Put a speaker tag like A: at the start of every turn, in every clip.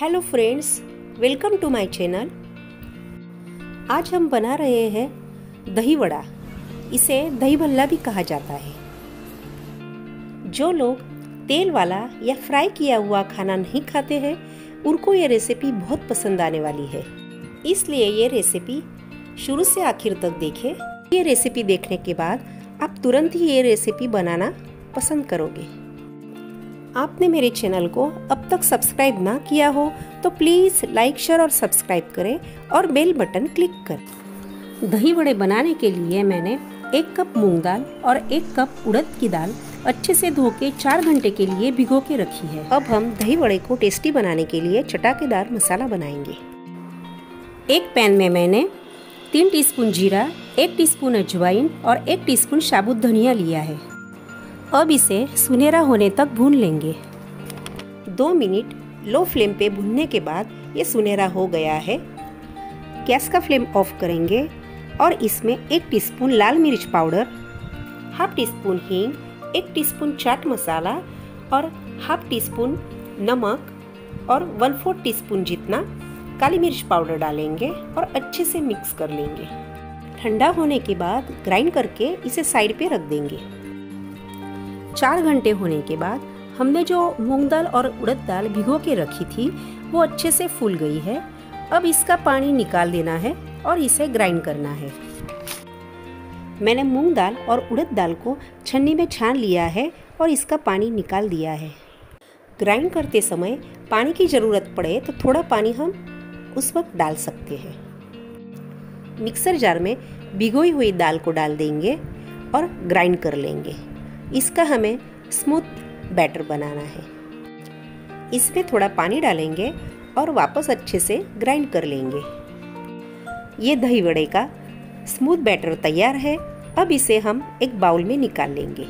A: Hello friends welcome to my channel आज हम बना रहे हैं दही वड़ा। इसे दही भल्ला भी कहा जाता है। जो लोग तेल वाला या फ्राई किया हुआ खाना नहीं खाते हैं, उनको ये रेसिपी बहुत पसंद आने वाली है। इसलिए ये रेसिपी शुरू से आखिर तक देखें। ये रेसिपी देखने के बाद आप तुरंत ही ये रेसिपी बनाना पसंद करोगे। आपने मेरे चैनल को अब तक सब्सक्राइब ना किया हो तो प्लीज़ लाइक शेयर और सब्सक्राइब करें और बेल बटन क्लिक करें। दही वड़े बनाने के लिए मैंने एक कप मूंग दाल और एक कप उड़द की दाल अच्छे से धो के चार घंटे के लिए भिगो के रखी है। अब हम दही वड़े को टेस्टी बनाने के लिए चटाकेदार मसाला बनाएँगे। एक पैन में मैंने तीन टीस्पून जीरा एक टीस्पून अजवाइन और एक टीस्पून साबुत धनिया लिया है। अब इसे सुनहरा होने तक भून लेंगे। दो मिनट लो फ्लेम पे भूनने के बाद ये सुनहरा हो गया है। गैस का फ्लेम ऑफ़ करेंगे और इसमें एक टीस्पून लाल मिर्च पाउडर, हाफ़ टी स्पून हींग, एक टीस्पून चाट मसाला और हाफ़ टी स्पून नमक और वन फोर्थ टी स्पून जितना काली मिर्च पाउडर डालेंगे और अच्छे से मिक्स कर लेंगे। ठंडा होने के बाद ग्राइंड करके इसे साइड पे रख देंगे। चार घंटे होने के बाद हमने जो मूंग दाल और उड़द दाल भिगो के रखी थी, वो अच्छे से फूल गई है। अब इसका पानी निकाल देना है और इसे ग्राइंड करना है। मैंने मूंग दाल और उड़द दाल को छन्नी में छान लिया है और इसका पानी निकाल दिया है। ग्राइंड करते समय पानी की ज़रूरत पड़े तो थोड़ा पानी हम उस वक्त डाल सकते हैं। मिक्सर जार में भिगोई हुई दाल को डाल देंगे और ग्राइंड कर लेंगे। इसका हमें स्मूथ बैटर बनाना है। इसमें थोड़ा पानी डालेंगे और वापस अच्छे से ग्राइंड कर लेंगे। ये दही वड़े का स्मूथ बैटर तैयार है। अब इसे हम एक बाउल में निकाल लेंगे।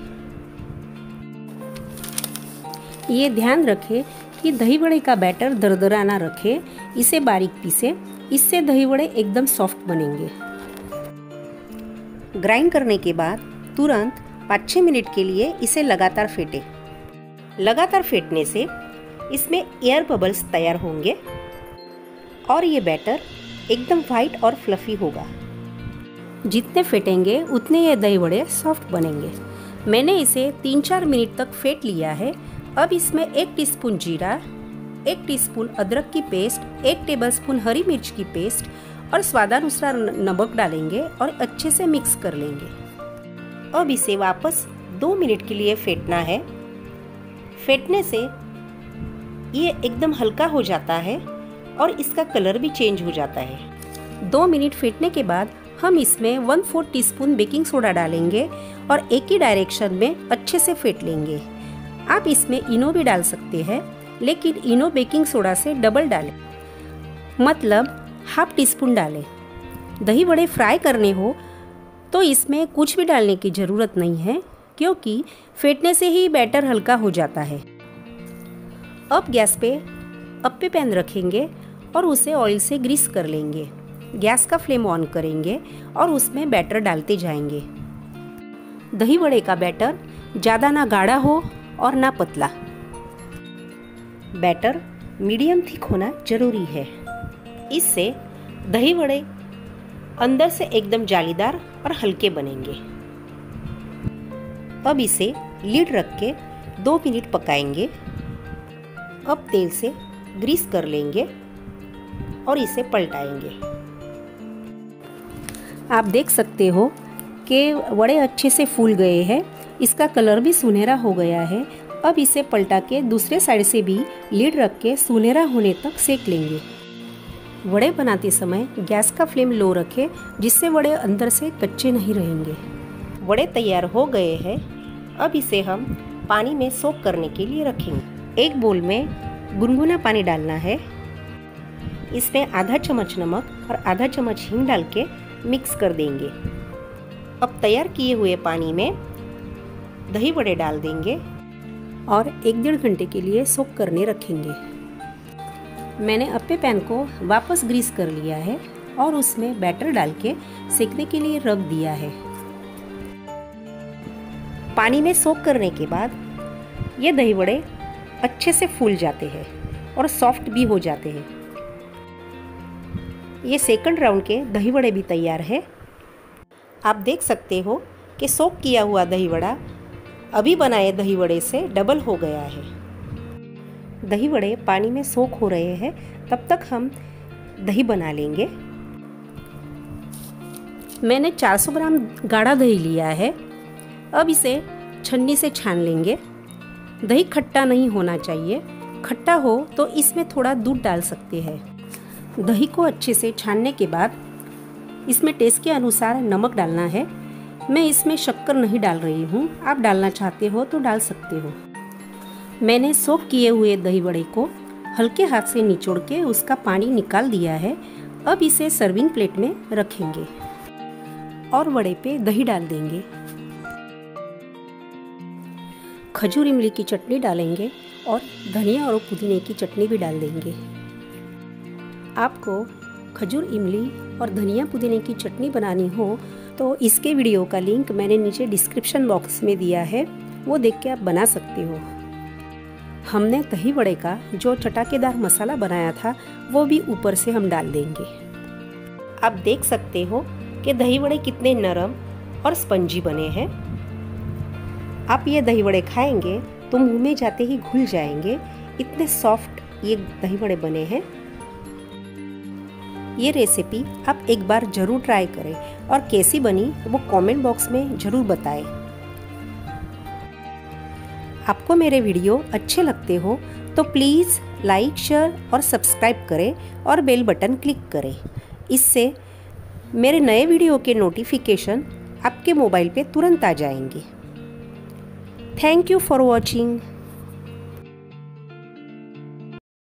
A: ये ध्यान रखें कि दही वड़े का बैटर दरदरा ना रखे। इसे बारीक पीसे। इससे दही वड़े एकदम सॉफ्ट बनेंगे। ग्राइंड करने के बाद तुरंत पाँच छः मिनट के लिए इसे लगातार फेंटे। लगातार फेंटने से इसमें एयर बबल्स तैयार होंगे और ये बैटर एकदम वाइट और फ्लफी होगा। जितने फेंटेंगे, उतने ये दही बड़े सॉफ्ट बनेंगे। मैंने इसे तीन चार मिनट तक फेंट लिया है। अब इसमें एक टीस्पून जीरा, एक टीस्पून अदरक की पेस्ट, एक टेबलस्पून हरी मिर्च की पेस्ट और स्वादानुसार नमक डालेंगे और अच्छे से मिक्स कर लेंगे। अब इसे वापस दो मिनट के लिए फेंटना है। फेंटने से ये एकदम हल्का हो जाता है और इसका कलर भी चेंज हो जाता है। दो मिनट फेंटने के बाद हम इसमें one fourth tea baking soda डालेंगे और एक ही डायरेक्शन में अच्छे से फेंट लेंगे। आप इसमें इनो भी डाल सकते हैं, लेकिन इनो बेकिंग सोडा से डबल डालें। मतलब हाफ़ टी स्पून डालें। दही बड़े फ्राई करने हो तो इसमें कुछ भी डालने की ज़रूरत नहीं है, क्योंकि फेंटने से ही बैटर हल्का हो जाता है। अब गैस पे अप्पे पैन रखेंगे और उसे ऑयल से ग्रीस कर लेंगे। गैस का फ्लेम ऑन करेंगे और उसमें बैटर डालते जाएँगे। दही वड़े का बैटर ज़्यादा ना गाढ़ा हो और ना पतला। बैटर मीडियम थिक होना ज़रूरी है। इससे दही वड़े अंदर से एकदम जालीदार और हल्के बनेंगे। अब इसे लीड रख के दो मिनट पकाएँगे। अब तेल से ग्रीस कर लेंगे और इसे पलटाएँगे। आप देख सकते हो कि बड़े अच्छे से फूल गए हैं। इसका कलर भी सुनहरा हो गया है। अब इसे पलटा के दूसरे साइड से भी लीड रख के सुनहरा होने तक सेक लेंगे। वड़े बनाते समय गैस का फ्लेम लो रखें, जिससे वड़े अंदर से कच्चे नहीं रहेंगे। वड़े तैयार हो गए हैं। अब इसे हम पानी में सोख करने के लिए रखेंगे। एक बोल में गुनगुना पानी डालना है। इसमें आधा चम्मच नमक और आधा चम्मच हींग डाल के मिक्स कर देंगे। अब तैयार किए हुए पानी में दही बड़े डाल देंगे और एक डेढ़ घंटे के लिए सोख करने रखेंगे। मैंने अप्पे पैन को वापस ग्रीस कर लिया है और उसमें बैटर डाल के सेकने के लिए रख दिया है। पानी में सोख करने के बाद ये दही बड़े अच्छे से फूल जाते हैं और सॉफ्ट भी हो जाते हैं। ये सेकंड राउंड के दही बड़े भी तैयार है। आप देख सकते हो कि सोक किया हुआ दही बड़ा अभी बनाए दही बड़े से डबल हो गया है। दही वड़े पानी में सोख हो रहे हैं, तब तक हम दही बना लेंगे। मैंने 400 ग्राम गाढ़ा दही लिया है। अब इसे छन्नी से छान लेंगे। दही खट्टा नहीं होना चाहिए। खट्टा हो तो इसमें थोड़ा दूध डाल सकते हैं। दही को अच्छे से छानने के बाद इसमें टेस्ट के अनुसार नमक डालना है। मैं इसमें शक्कर नहीं डाल रही हूँ। आप डालना चाहते हो तो डाल सकते हो। मैंने सोप किए हुए दही बड़े को हल्के हाथ से निचोड़ के उसका पानी निकाल दिया है। अब इसे सर्विंग प्लेट में रखेंगे और वड़े पे दही डाल देंगे। खजूर इमली की चटनी डालेंगे और धनिया और पुदीने की चटनी भी डाल देंगे। आपको खजूर इमली और धनिया पुदीने की चटनी बनानी हो तो इसके वीडियो का लिंक मैंने नीचे डिस्क्रिप्शन बॉक्स में दिया है, वो देख के आप बना सकते हो। हमने दही वड़े का जो चटाकेदार मसाला बनाया था, वो भी ऊपर से हम डाल देंगे। आप देख सकते हो कि दही वड़े कितने नरम और स्पंजी बने हैं। आप ये दही वड़े खाएँगे तो मुँह में जाते ही घुल जाएँगे। इतने सॉफ्ट ये दही वड़े बने हैं। ये रेसिपी आप एक बार ज़रूर ट्राई करें और कैसी बनी वो कमेंट बॉक्स में ज़रूर बताएँ। आपको मेरे वीडियो अच्छे लगते हो तो प्लीज़ लाइक, शेयर और सब्सक्राइब करें और बेल बटन क्लिक करें। इससे मेरे नए वीडियो के नोटिफिकेशन आपके मोबाइल पे तुरंत आ जाएँगे। Thank you for watching.